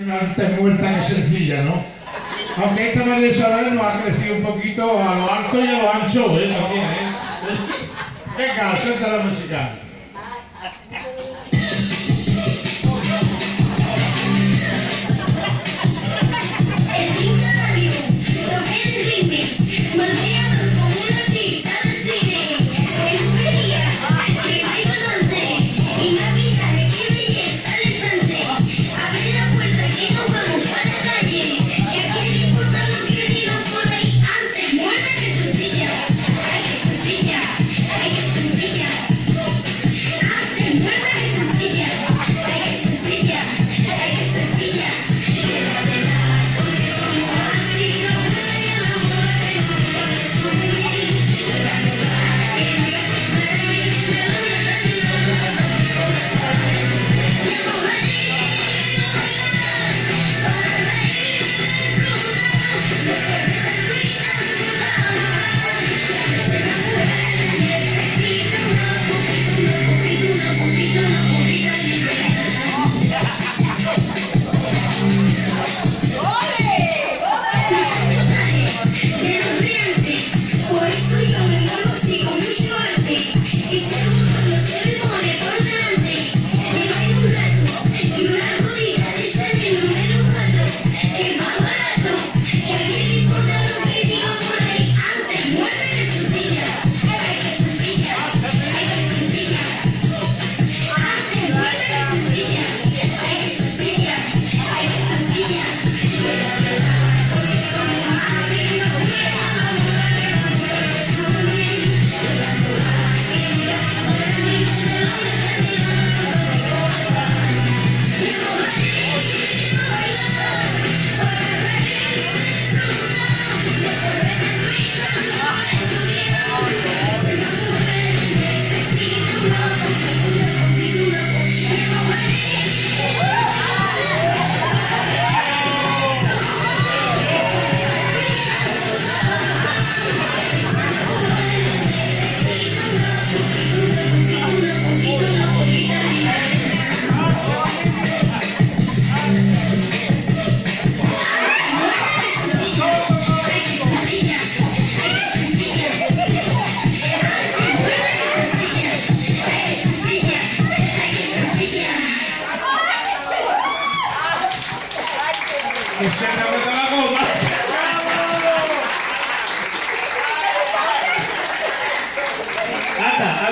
Una arte muerta que sencilla, ¿no? Aunque esta María Isabel nos ha crecido un poquito a lo alto y a lo ancho, ¿eh? También, ¿eh? Venga, suelta la música. y se rebota la goma. ¡Bravo! Anda,